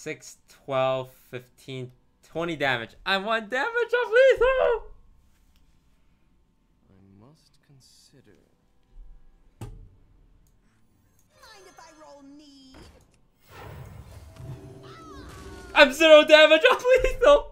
6, 12, 15, 20 damage. I want damage of lethal! I must consider. Mind if I roll need? I'm zero damage of lethal!